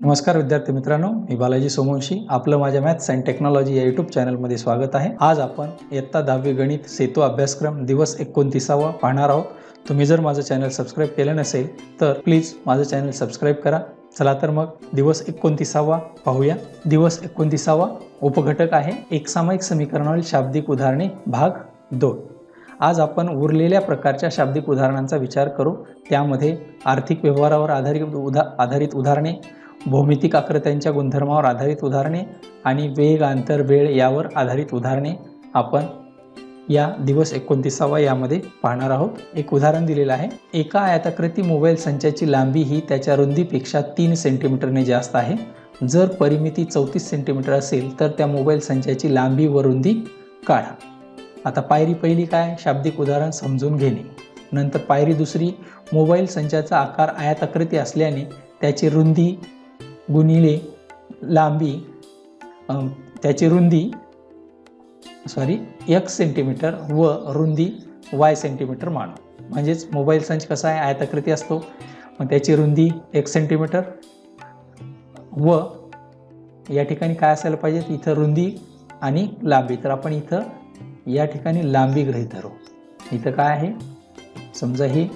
नमस्कार विद्यार्थी मित्रांनो मी बालाजी सोमवंशी. आपलं माझ्या मॅथ्स अँड टेक्नॉलॉजी या यूट्यूब चॅनलमध्ये स्वागत आहे. आज आपण इयत्ता दहावी गणित सेतू अभ्यासक्रम दिवस एकोणतीसावा पाहणार आहोत. तुम्ही जर माझं चॅनल सबस्क्राईब केलं नसेल तर प्लीज माझं चॅनल सबस्क्राईब करा. चला तर मग दिवस एकोणतीसावा पाहूया. दिवस एकोणतीसावा उपघटक आहे एकसामायिक समीकरणावरील शाब्दिक उदाहरणे भाग दोन. आज आपण उरलेल्या प्रकारच्या शाब्दिक उदाहरणांचा विचार करू. त्यामध्ये आर्थिक व्यवहारावर आधारित उदा आधारित उदाहरणे भौमितिक आकृत्यांच्या गुणधर्मावर आधारित उदाहरणे आणि वेग अंतर वेळ यावर आधारित उदाहरणे आपण या दिवस एकोणतीसावा यामध्ये पाहणार आहोत. एक उदाहरण दिलेलं आहे. एका आयताकृती मोबाईल संचाची लांबी ही त्याच्या रुंदीपेक्षा तीन सेंटीमीटरने जास्त आहे. जर परिमिती चौतीस सेंटीमीटर असेल तर त्या मोबाईल संचाची लांबी व रुंदी काढा. आता पायरी पहिली काय? शाब्दिक उदाहरण समजून घेणे. नंतर पायरी दुसरी मोबाईल संचाचा आकार आयताकृती असल्याने त्याची रुंदी गुणिले लांबी त्याची रुंदी सॉरी एक सेंटीमीटर व रुंदी वाय सेंटीमीटर मान. म्हणजेच मोबाईल संच कसा आहे? आयताकृती असतो. मग त्याची रुंदी एक सेंटीमीटर व या ठिकाणी काय असायला पाहिजे? इथं रुंदी आणि लांबी. तर आपण इथं या ठिकाणी लांबी गृहीत धरू. इथं काय आहे? समजा ही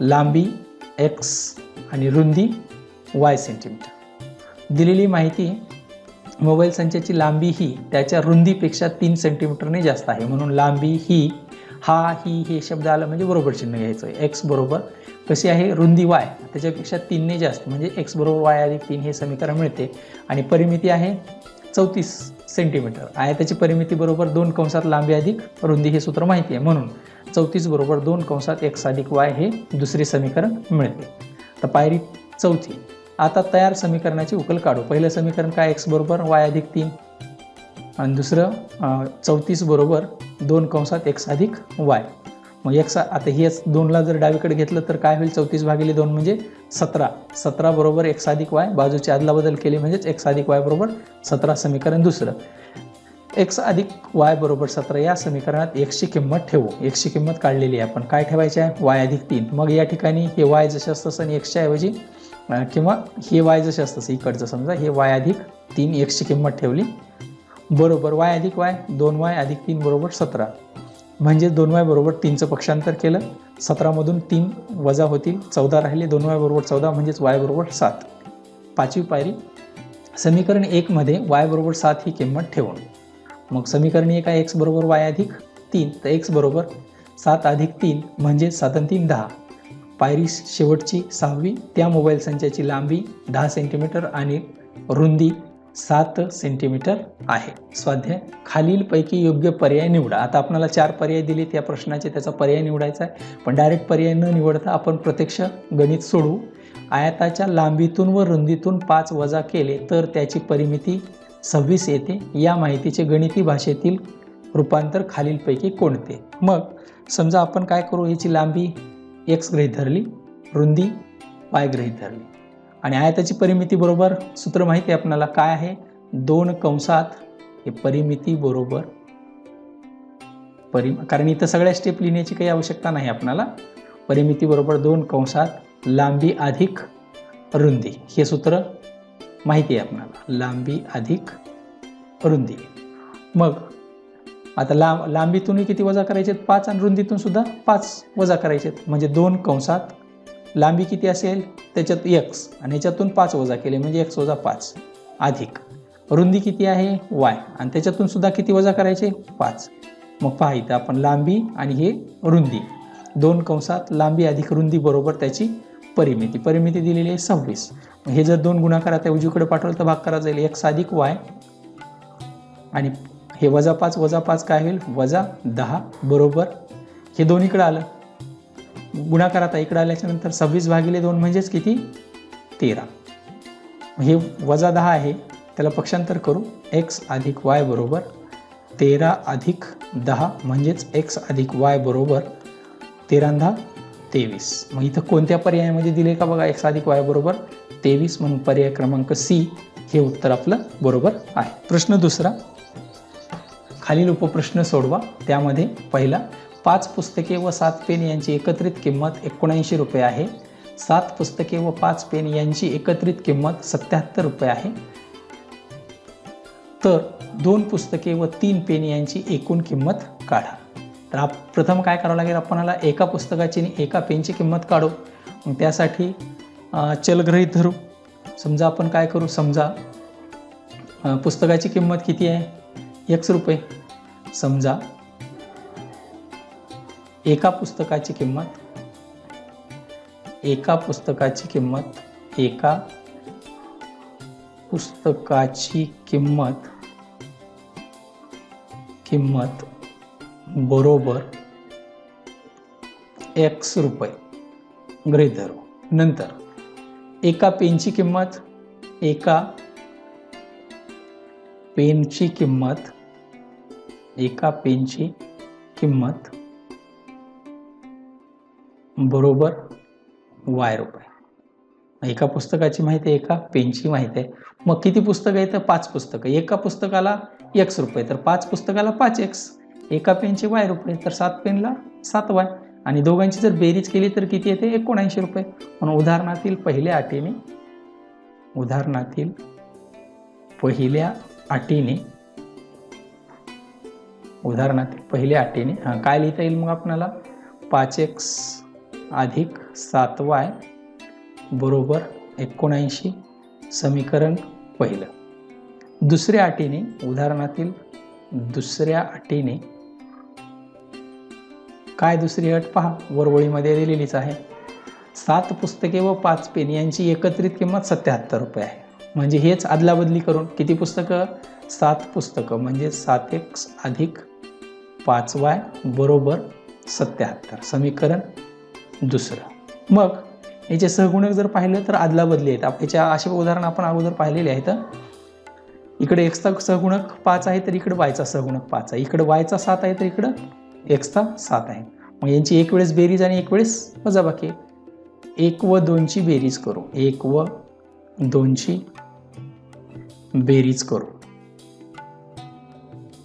लांबी एक्स आणि रुंदी वाय सेंटीमीटर दिलेली माहिती मोबाईल संचाची लांबी ही त्याच्या रुंदीपेक्षा तीन सेंटीमीटरने जास्त आहे. म्हणून लांबी ही हा ही हे शब्द आला म्हणजे बरोबर चिन्ह घ्यायचं. आहे एक्स बरोबर कशी आहे? रुंदी वाय त्याच्यापेक्षा तीनने जास्त म्हणजे एक्स बरोबर वाय अधिक तीन हे समीकरण मिळते. आणि परिमिती आहे चौतीस सेंटीमीटर आणि त्याची परिमिती बरोबर दोन कंसात लांबी अधिक रुंदी हे सूत्र माहिती आहे. म्हणून चौतीस बरोबर दोन कंसात एक्स अधिक वाय हे दुसरे समीकरण मिळते. तर पायरी चौथी. आता तयार समीकरणाची उकल काढू. पहिलं समीकरण काय? एक्स बरोबर वाय अधिक तीन. आणि दुसरं चौतीस बरोबर दोन कंसात एक्स अधिक वाय मग एक्स आता हेच दोनला जर डावीकडे घेतलं तर काय होईल? चौतीस भागिले दोन म्हणजे सतरा. सतरा बरोबर एक्स अधिक वाय बाजूची आदला बदल केली म्हणजेच एक्स अधिक वाय बरोबर सतरा समीकरण दुसरं. एक्स अधिक वाय बरोबर सतरा या समीकरणात एक्सची किंमत ठेवू. एक्सची किंमत काढलेली आहे आपण. काय ठेवायची आहे? वाय अधिक तीन. मग या ठिकाणी हे वाय जसे असतं आणि एक्सच्या ऐवजी किंवा हे वाय जसे असतं इकडचं समजा हे वाय अधिक तीन एक्सची किंमत ठेवली. बरोबर वाय अधिक वाय दोन वाय अधिक तीन बरोबर सतरा. म्हणजे दोन वाय बरोबर तीनचं पक्षांतर केलं. सतरामधून तीन वजा होतील चौदा राहिले दोन वाय बरोबर चौदा म्हणजेच वाय बरोबर सात. पाचवी पायरी समीकरण एकमध्ये वाय बरोबर सात ही किंमत ठेवून. मग समीकरण एक आहे एक्स बरोबर वाय अधिक तीन तर एक्स बरोबर सात अधिक तीन म्हणजे सात आणि तीन दहा. पायरी शेवटची सहावी त्या मोबाईल संचाची लांबी दहा सेंटीमीटर आणि रुंदी सात सेंटीमीटर आहे. स्वाध्याय खालीलपैकी योग्य पर्याय निवडा. आता आपल्याला चार पर्याय दिले त्या प्रश्नाचे त्याचा पर्याय निवडायचा आहे. पण डायरेक्ट पर्याय न निवडता आपण प्रत्यक्ष गणित सोडवू आयताच्या लांबीतून व रुंदीतून पाच वजा केले तर त्याची परिमिती सव्वीस येते. या माहितीचे गणिती भाषेतील रूपांतर खालीलपैकी कोणते? मग समजा आपण काय करू? याची लांबी एक्स गृहीत धरली रुंदी वाय गृहीत धरली. आणि आयताची परिमिती बरोबर सूत्र माहिती आहे आपल्याला काय आहे? दोन कंसात हे परिमिती बरोबर परि कारण इथं सगळ्या स्टेप लिहिण्याची काही आवश्यकता नाही आपणाला परिमिती बरोबर दोन कंसात लांबी अधिक रुंदी. हे सूत्र माहिती आहे आपणाला लांबी अधिक रुंदी. मग आता लांब लांबीतूनही किती वजा करायचे आहेत पाच आणि रुंदीतून सुद्धा पाच वजा करायचे आहेत म्हणजे दोन कंसात लांबी किती असेल? त्याच्यात एक्स आणि याच्यातून पाच वजा केले. म्हणजे एक्स वजा पाच अधिक. रुंदी किती आहे? वाय आणि त्याच्यातून सुद्धा किती वजा करायचे? पाच. मग पहा इथं आपण लांबी आणि हे रुंदी. दोन कंसात लांबी अधिक रुंदी बरोबर त्याची परिमिती. परिमिती दिलेली आहे सव्वीस. हे जर दोन गुणाकारात उजवीकडे पाठवलं तर भाग करा जाईल. एक्स अधिक वाय आणि हे वजा पाच वजा पाच काय होईल? वजा दहा बरोबर? हे दोन इकडं आलं. गुणाकार आता इकडं आल्याच्यानंतर सव्वीस भागिले दोन म्हणजेच किती? तेरा. हे वजा दहा आहे त्याला पक्षांतर करू. एक्स अधिक वाय बरोबर. तेरा अधिक दहा म्हणजेच एक्स अधिक वाय बरोबर. तेरा दहा तेवीस. मग इथं कोणत्या पर्यायामध्ये दिले का बघा एक्स अधिक वाय बरोबर? तेवीस म्हणून पर्याय क्रमांक सी हे उत्तर आपलं बरोबर आहे. प्रश्न दुसरा. खालील उपप्रश्न सोडवा. त्यामध्ये पहिला पाच पुस्तके व सात पेन यांची एकत्रित किंमत एकोणऐंशी रुपये आहे. सात पुस्तके व पाच पेन यांची एकत्रित किंमत सत्याहत्तर रुपये आहे. तर दोन पुस्तके व तीन पेन यांची एकूण किंमत काढा. तर आप प्रथम काय करावं लागेल आपणाला? एका पुस्तकाची आणि एका पेनची किंमत काढू. मग त्यासाठी चलग्रहित धरू. समजा आपण काय करू? समजा पुस्तकाची किंमत किती आहे? एक्स रुपये. समजा एका पुस्तकाची किंमत एका पुस्तकाची किंमत एका पुस्तकाची किंमत किंमत बरोबर एक्स रुपये. गृहीत धरू नंतर एका पेनची किंमत एका पेनची किंमत एका पेनची किंमत बरोबर वाय रुपये. एका पुस्तकाची माहिती आहे एका पेनची माहिती आहे. मग किती पुस्तकं आहेत? तर पाच पुस्तकं. एका पुस्तकाला एक्स रुपये. तर पाच पुस्तकाला पाच एक्स एका पेनचे वाय रुपये. तर सात पेनला सात वाय. आणि दोघांची जर बेरीज केली तर किती येते? एकोणऐंशी रुपये. म्हणून उदाहरणातील पहिल्या अटीने उदाहरणातील पहिल्या अटीने उदाहरणातील पहिल्या अटीने हां काय लिहिता येईल मग आपणाला? पाच एक्स अधिक सात वाय बरोबर एकोणऐंशी समीकरण पहिलं. दुसऱ्या अटीने उदाहरणातील दुसऱ्या अटीने काय दुसरी अट पहा. वरवळीमध्ये दिलेलीच आहे. सात पुस्तके व पाच पेन यांची एकत्रित किंमत सत्याहत्तर रुपये आहे. म्हणजे हेच अदलाबदली करून किती पुस्तकं? सात पुस्तकं. म्हणजे सात एक्स अधिक पाच वाय बरोबर सत्याहत्तर. समीकरण दुसरं. मग याचे सहगुणक जर पाहिलं तर अदलाबदली आहेत. याच्या असे उदाहरण आपण अगोदर पाहिलेले आहेत. इकडे एक्सचा सहगुणक पाच आहे तर इकडे वायचा सहगुणक पाच आहे. इकडे वायचा सात आहे तर इकडं एक्सचा सात आहे. मग यांची एक वेळेस बेरीज आणि एक वेळेस वजाबाकी. एक व दोनची बेरीज करू. एक व दोनची बेरीज करू.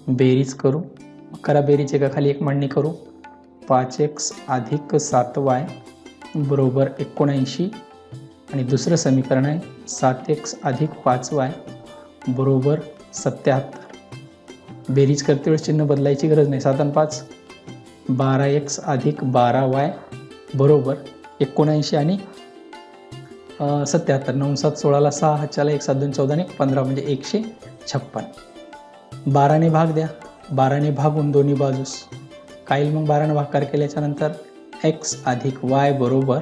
बेरीज करू. करा बेरीज एकाखाली एक मांडणी करू. पाच एक्स अधिक सात वाय बरोबर एकोणऐंशी. आणि दुसरं समीकरण आहे सात एक्स अधिक पाच वाय बरोबर सत्याहत्तर. बेरीज करते वेळेस चिन्ह बदलायची गरज नाही सात आणि पाच. बारा एक्स अधिक बारा वाय बरोबर एकोणऐंशी आणि सत्याहत्तर. नऊ सात सोळाला सहा हाच्याला एक सात दोन चौदा आणि पंधरा म्हणजे एकशे छप्पन. बाराने भाग द्या. बाराने भागून दोन्ही बाजूस. काय मग बाराने भाकार केल्याच्यानंतर एक्स अधिक वाय बरोबर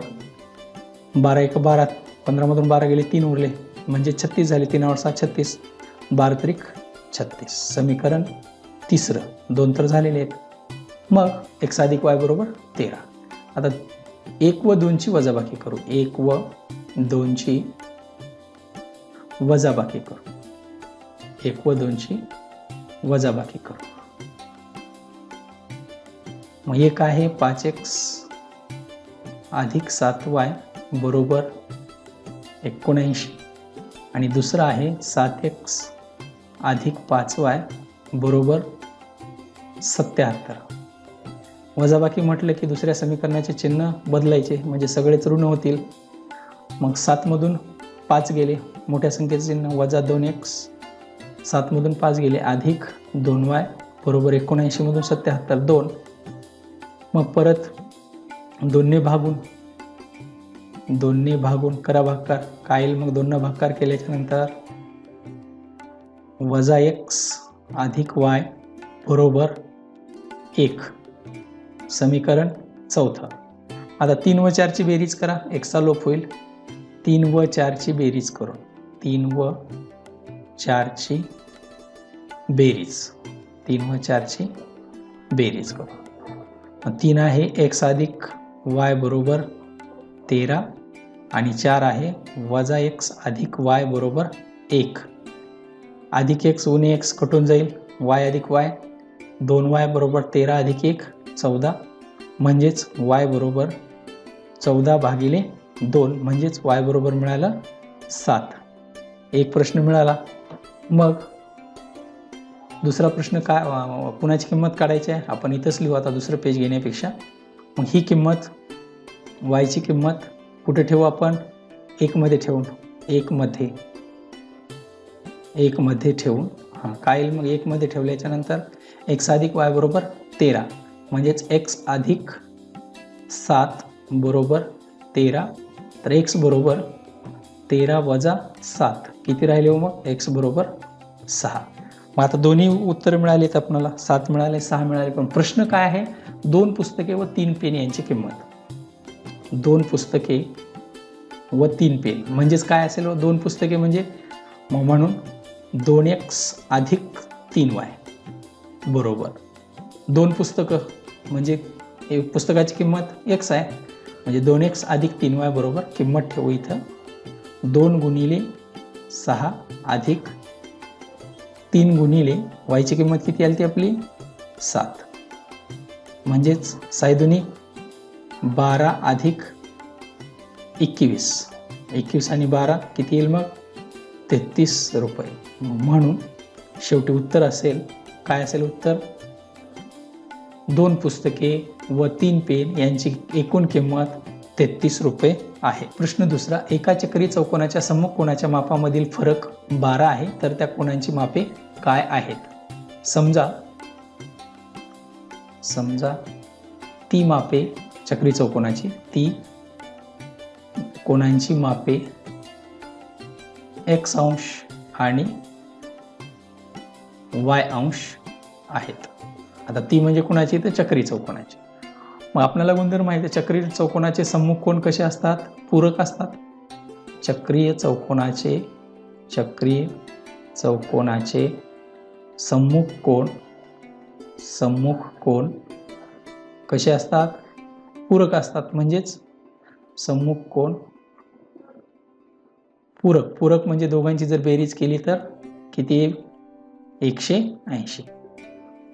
बारा एक बारा पंधरामधून बारा गेले तीन उरले. म्हणजे छत्तीस झाले तीन सात छत्तीस. बारा त्रिक छत्तीस. समीकरण तिसरं. दोन तर झालेले आहेत. मग एक्स अधिक वाय बरोबर तेरा. आता एक व दोनची वजाबाकी करू. एक व दोनची वजाबाकी करू. एक व दोनची वजाबाकी करू. मग एक आहे पाच एक्स अधिक सात वाय बरोबर एकोणऐंशी. आणि दुसरं आहे सात एक्स अधिक पाच वाय बरोबर सत्याहत्तर. वजाबाकी म्हटलं की दुसऱ्या समीकरणाचे चिन्ह बदलायचे म्हणजे सगळेच ऋण होतील. मग सातमधून पाच गेले मोठ्या संख्येचं चिन्ह वजा दोन एक्स. सातमधून पाच गेले अधिक दोन वाय बरोबर एकोणऐंशीमधून सत्याहत्तर दोन. मग परत दोन्ही भागून दोन्ही भागून करा भागकार. काय येईल मग दोन भागकार केल्याच्यानंतर वजा एक्स अधिक वाय बरोबर एक. समीकरण चौथं. आता तीन व चारची बेरीज करा. एक्सचा लोप होईल. तीन व चारची बेरीज करून. तीन व चारची बेरीज. तीन व चारची बेरीज करू तीन आहे एक्स अधिक वाय बरोबर तेरा आणि चार आहे वजा एक्स अधिक वाय बरोबर एक. अधिक एक्स उणे एक्स कटून जाईल वाय अधिक वाय दोन वाय बरोबर तेरा अधिक एक चौदा. म्हणजेच वाय बरोबर चौदा भागिले दोन म्हणजेच वाय बरोबर मिळालं सात. एक प्रश्न मिळाला. मग दुसरा प्रश्न काय पुण्याची किंमत काढायची आहे? आपण इथंच लिहू आता दुसरं पेज घेण्यापेक्षा. मग ही किंमत वायची किंमत कुठे ठेवू आपण? एकमध्ये ठेवून. एकमध्ये एकमध्ये ठेवून. हां काय येईल मग एकमध्ये ठेवल्याच्यानंतर एक्स अधिक वाय बरोबर तेरा. म्हणजेच एक्स अधिक सात बरोबर तेरा. तर एक्स बरोबर तेरा वजा सात. किती राहिले हो मग? एक्स बरोबर सहा. मग आता दोन्ही उत्तर मिळालीत आपणाला. सात मिळाले सहा मिळाले. पण प्रश्न काय आहे? दोन पुस्तके व तीन पेन यांची किंमत. दोन पुस्तके व तीन पेन. म्हणजेच काय असेल व दोन पुस्तके म्हणजे? मग म्हणून दोन एक्स अधिक तीन वाय. बरोबर. दोन पुस्तकं म्हणजे एक पुस्तकाची किंमत एक्स आहे. म्हणजे दोन एक्स अधिक तीन वाय बरोबर किंमत ठेवू इथं. दोन गुणिले सहा अधिक तीन गुणिले वायची किंमत किती आली ती आपली? सात. म्हणजेच सायदुनी बारा अधिक एकवीस. एकवीस आणि बारा किती येईल मग? तेहतीस रुपये. म्हणून शेवटी उत्तर असेल. काय असेल उत्तर? दोन पुस्तके व तीन पेन यांची एकूण किंमत तेहतीस रुपये आहे. प्रश्न दुसरा एका चक्री चौकोनाच्या सम्मुख कोणाच्या मापामधील फरक बारा आहे तर त्या कोणांची मापे काय आहेत? समजा समजा ती मापे चक्री चौकोनाची ती कोणांची मापे एक्स अंश आणि वाय अंश आहेत. आता ती म्हणजे कुणाची? तर चक्री चौकोनाची. मग आपल्याला गुणधर्म माहिती आहे? चक्री चौकोनाचे सम्मुख कोण कसे असतात? पूरक असतात. चक्रीय चौकोनाचे चक्रीय चौकोनाचे सम्मुख कोण? सम्मुख कोण कसे असतात? पूरक असतात म्हणजेच सम्मुख कोण? पूरक. पूरक म्हणजे दोघांची जर बेरीज केली तर किती? येईल एकशे ऐंशी.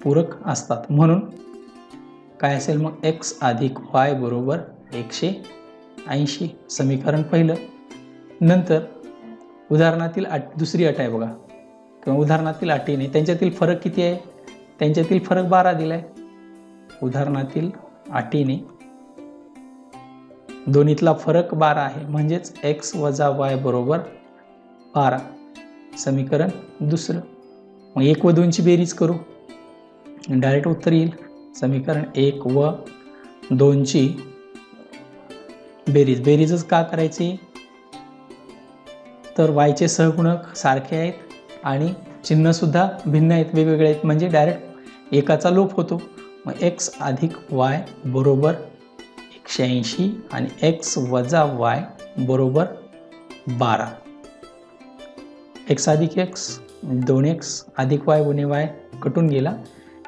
पूरक असतात. म्हणून काय असेल मग एक्स अधिक वाय बरोबर एकशे ऐंशी समीकरण पहिलं. नंतर उदाहरणातील अट दुसरी अट आहे बघा. किंवा उदाहरणातील अटीने त्यांच्यातील फरक किती आहे? त्यांच्यातील फरक बारा दिला आहे उदाहरणातील अटीने दोन्हीतला फरक बारा आहे म्हणजेच एक्स वजा वाय बरोबर बारा समीकरण दुसरं. मग एक व दोनची बेरीज करू. डायरेक्ट उत्तर येईल. समीकरण एक व दोनची बेरीज. बेरीजच का करायची? तर वायचे सहगुणक सारखे आहेत आणि चिन्हसुद्धा भिन्न आहेत वेगवेगळे आहेत. म्हणजे डायरेक्ट एकाचा लोप होतो. मग एक्स अधिक वाय बरोबर एकशे ऐंशी आणि एक्स वजा वाय बरोबर बारा. एक्स अधिक एक्स दोन एक्स अधिक वाय गुणे वाय कटून गेला.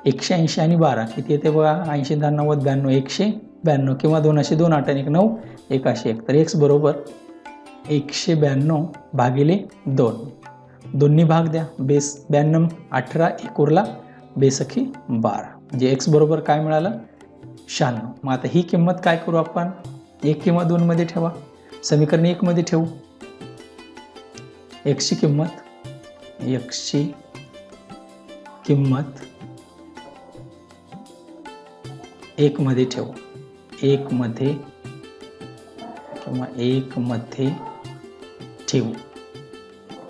एकशे ऐंशी आणि बारा. किती येते बघा? ऐंशी दहा नव्वद ब्याण्णव एकशे ब्याण्णव किंवा दोनशे दोन आठ आणि एक नऊ एकाशे एक. तर एक्स बरोबर एकशे ब्याण्णव भागिले दोन. दोन्ही भाग द्या. बेस ब्याण्णव अठरा एक उरला बेसखी बारा. म्हणजे एक्स बरोबर काय मिळालं? शहाण्णव. मग आता ही किंमत काय करू आपण? एक किंवा दोनमध्ये ठेवा. समीकरण एकमध्ये ठेवू. एक्सची किंमत एक्सची किंमत एकमध्ये ठेवू. एकमध्ये किंवा एकमध्ये ठेवू.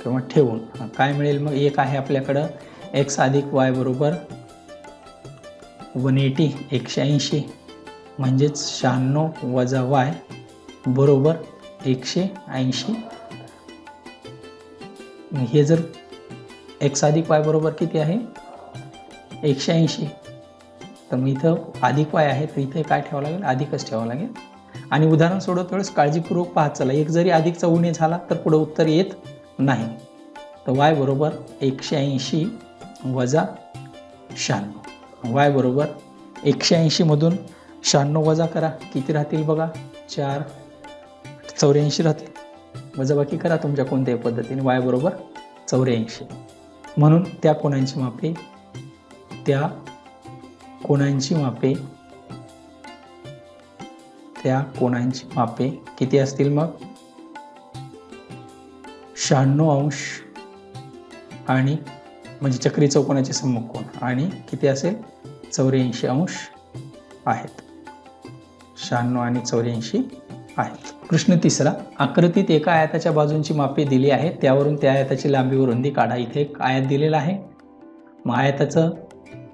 किंवा ठेवून. काय मिळेल मग? एक आहे आपल्याकडं. एक्स अधिक वाय बरोबर वन एटी एकशे ऐंशी. म्हणजेच शहाण्णव वजा वाय बरोबर एकशे ऐंशी. हे जर एक्स अधिक वाय बरोबर किती आहे? एकशे ऐंशी. तर मग इथं अधिक वाय आहे तर इथे काय ठेवावं लागेल? अधिकच ठेवावं लागेल. आणि उदाहरण सोडत वेळेस काळजीपूर्वक पाहत चला. एक जरी अधिकचा उणे झाला तर पुढं उत्तर येत नाही. तर वाय बरोबर एकशे ऐंशी वजा शहाण्णव. वाय बरोबर एकशे ऐंशीमधून शहाण्णव वजा करा. किती राहतील बघा? चार चौऱ्याऐंशी राहतील. वजाबाकी करा तुमच्या कोणत्याही पद्धतीने. वाय बरोबर चौऱ्याऐंशी. म्हणून त्या कोणांची मापे त्या कोणांची मापे? त्या कोणांची मापे किती असतील मग? शहाण्णव अंश. आणि म्हणजे चक्री चौकोनाचे सम्मुख कोण आणि किती असेल? चौऱ्याऐंशी अंश आहेत. शहाण्णव आणि चौऱ्याऐंशी आहेत. प्रश्न तिसरा आकृतीत एका आयताच्या बाजूंची मापे दिली आहेत त्यावरून त्या आयताची लांबी व रुंदी काढा. इथे एक आयात दिलेला आहे. मग आयताचं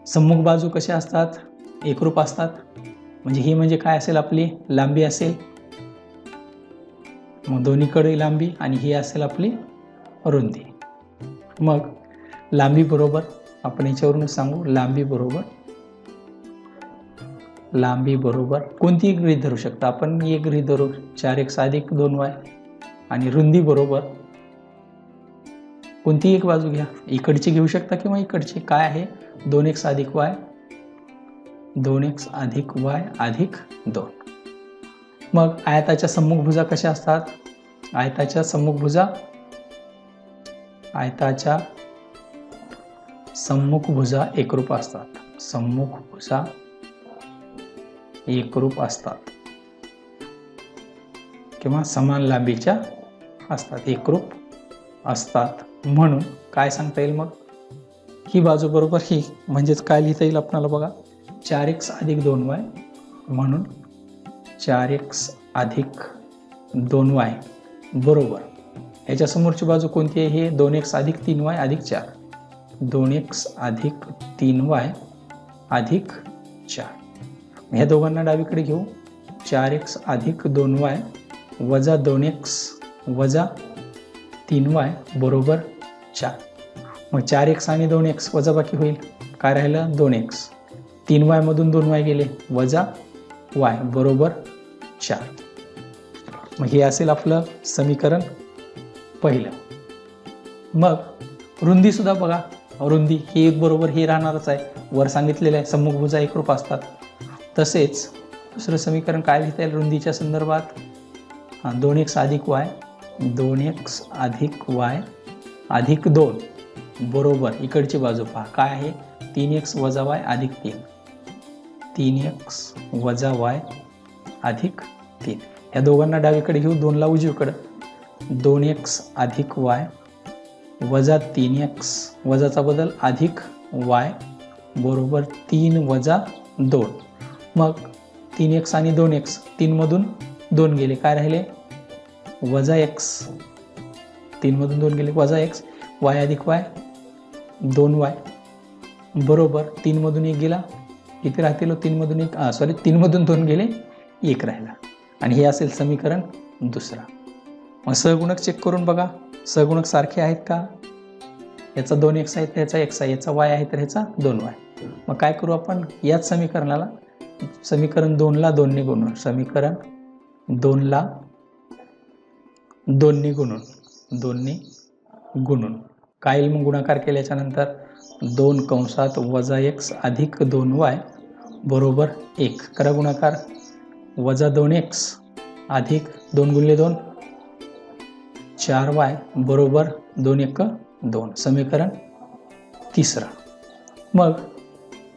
सम्मुख बाजू कशा असतात? एकरूप असतात. म्हणजे ही म्हणजे काय असेल आपली? लांबी असेल. मग दोन्हीकडे लांबी आणि ही असेल आपली रुंदी. मग लांबी बरोबर आपण याच्यावरूनच सांगू लांबी बरोबर. लांबी बरोबर कोणतीही गृहीत धरू शकता? आपण एक गृहीत धरू चार एक साधिक दोन वाय. आणि रुंदी बरोबर कोणतीही एक बाजू घ्या. इकडची घेऊ शकता किंवा इकडची. काय आहे? दोन एक्स अधिक वाय. दोन एक्स अधिक वाय अधिक दोन. मग आयताच्या सम्मुख भुजा कशा असतात? आयताच्या सम्मुख भुजा आयताच्या सम्मुख भुजा एकरूप असतात. सम्मुख भुजा एकरूप असतात. किंवा समान लांबीच्या असतात. एकरूप असतात. म्हणून काय सांगता येईल मग? ही बाजू बरोबर ही म्हणजेच काय लिहिता येईल आपणाला बघा? चार एक्स अधिक दोन वाय म्हणून चार एक्स अधिक दोन वाय बरोबर. ह्याच्यासमोरची बाजू कोणती आहे? हे दोन एक्स अधिक तीन वाय अधिक चार. दोन एक्स अधिक तीन वाय अधिक चार. ह्या दोघांना डावीकडे घेऊ. चार एक्स अधिक दोन वाय वजा दोन एक्स वजा तीन वाय बरोबर चार मग चार एक्स आणि दोन एक्स वजा बाकी होईल. काय राहिलं? दोन एक्स तीन वायमधून दोन वाय गेले. वजा वाय बरोबर चार. मग हे असेल आपलं समीकरण पहिलं. मग रुंदीसुद्धा बघा. रुंदी ही एक बरोबर हे राहणारच आहे. वर सांगितलेलं आहे. सम्मुखभुजा एकरूप असतात. तसेच दुसरं समीकरण काय लिहिता येईल रुंदीच्या संदर्भात? हां दोन एक्स अधिक वाय दोन एक्स अधिक वाय अधिक दोन बरोबर इकडची बाजू पहा. काय आहे? तीन एक्स वजा वाय अधिक तीन. तीन एक्स वजा वाय अधिक तीन. या दोघांना डावीकडे घेऊ दोनला उजवीकडं. दोन एक्स अधिक वाय वजा तीन एक्स वजाचा बदल अधिक वाय बरोबर तीन वजा दोन. मग तीन एक्स आणि दोन एक्स तीनमधून दोन गेले. काय राहिले? वजा एक्स तीनमधून दोन गेले वजा एक्स वाय अधिक वाय दोन वाय. बरोबर तीनमधून एक गेला किती राहतील हो तीनमधून एक सॉरी तीनमधून दोन गेले एक राहिला. आणि हे असेल समीकरण दुसरा. मग सहगुणक चेक करून बघा. सहगुणक सारखे आहेत का? याचा दोन एक्स आहे तर ह्याचा एक्स आहे याचा वाय आहे तर ह्याचा दोन वाय मग काय करू आपण? याच समीकरणाला समीकरण दोनला दोनने गुणून समीकरण दोनला दोनने गुणून. दोनने गुणून. काय येईल मग गुणाकार केल्याच्यानंतर दोन कंसात वजा एक्स अधिक दोन वाय बरोबर एक. करा गुणाकार. वजा दोन एक्स अधिक दोन गुणले दोन. चार वाय बरोबर दोन एक दोन. समीकरण तिसरा. मग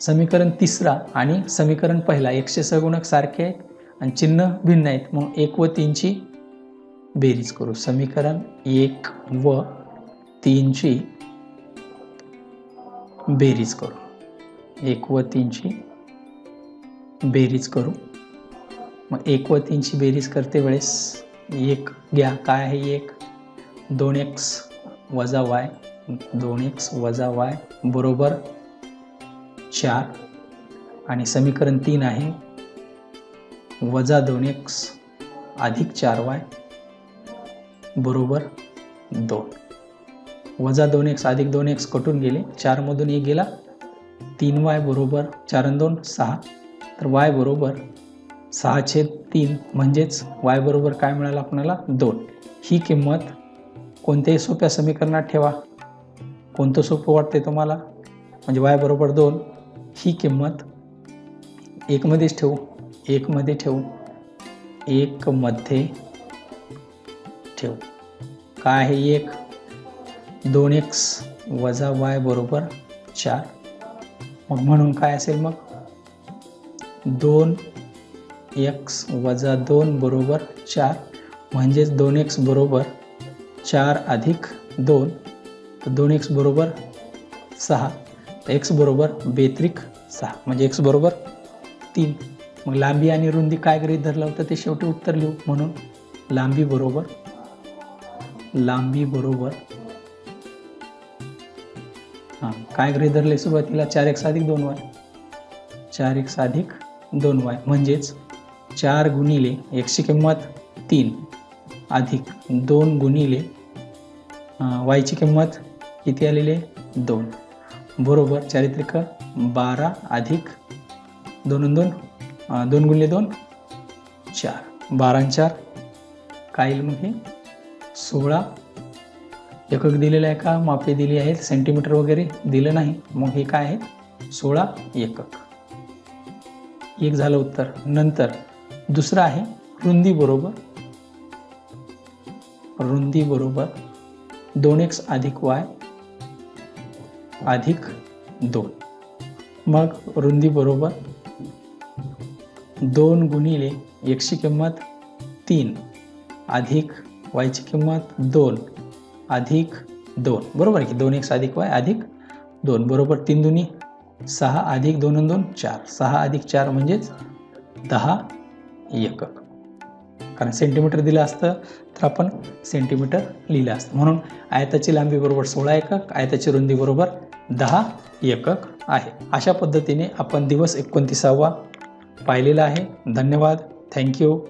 समीकरण तिसरा आणि समीकरण पहिला एकशे सगुणक सारखे आहेत आणि चिन्ह भिन्न आहेत. मग एक व तीनची बेरीज करू. समीकरण एक व तीनची बेरीज करू. एक व तीनची बेरीज करू. मग एक व तीनची बेरीज करते वेळेस एक घ्या. काय आहे एक? दोन एक्स वजा वाय दोन एक्स वजा वाय बरोबर चार. आणि समीकरण तीन आहे. वजा दोन एक्स अधिक चार वाय बरोबर दोन. वजा दोन एक्स अधिक दोन एक्स कटून गेले. चारमधून एक गेला. तीन वाय बरोबर चार दोन सहा. तर वाय बरोबर सहाशे तीन म्हणजेच वाय बरोबर काय मिळालं आपल्याला दोन. ही किंमत कोणत्याही सोप्या समीकरणात ठेवा. कोणतं सोपं वाटते तुम्हाला? म्हणजे वाय बरोबर दोन. ही किंमत एकमध्येच ठेवू. एकमध्ये ठेवू. एकमध्ये ठेवू. काय आहे एक? दोन एक्स वजा वाय बरोबर चार. मग म्हणून काय असेल मग? दोन एक्स वजा दोन बरोबर चार. म्हणजेच दोन एक्स बरोबर चार अधिक दोन. तर दोन एक्स बरोबर सहा. तर एक्स बरोबर बेत्रिक सहा. म्हणजे एक्स बरोबर तीन. मग लांबी आणि रुंदी काय गृहीत धरलं होतं ते शेवटी उत्तर लिहू. म्हणून लांबी बरोबर लांबी बरोबर. हां काय गृहित धरले सुरुवातीला? चार एक साधिक दोन वाय. चार एक साधिक दोन वाय. म्हणजेच चार गुणिले एकशे किंमत तीन. अधिक दोन गुणिले वायची किंमत किती आलेली आहे? दोन. बरोबर चारित्रिक बारा अधिक दोन दोन दोन गुणिले दोन चार. बारा चार काय येईल मग हे? सोळा एकक दिलेलं आहे का मापे दिली आहेत सेंटीमीटर वगैरे दिलं नाही. मग हे काय आहे? सोळा एकक. एक झालं उत्तर. नंतर दुसरं आहे रुंदी बरोबर. रुंदी बरोबर दोन एक्स अधिक वाय अधिक दोन. मग रुंदी बरोबर दोन गुणिले एकशी किंमत तीन अधिक वायची किंमत दोन अधिक दोन. बरोबर आहे की दोन एक्स अधिक वाय अधिक दोन. बरोबर तीन दुनी सहा अधिक दोन दोन चार. सहा अधिक चार म्हणजेच दहा एकक. कारण सेंटीमीटर दिलं असतं तर आपण सेंटीमीटर लिहिलं असतं. म्हणून आयताची लांबी बरोबर सोळा एकक आयताची रुंदी बरोबर दहा एकक आहे. अशा पद्धतीने आपण दिवस एकोणतीसावा पाहिलेला आहे. धन्यवाद. थँक्यू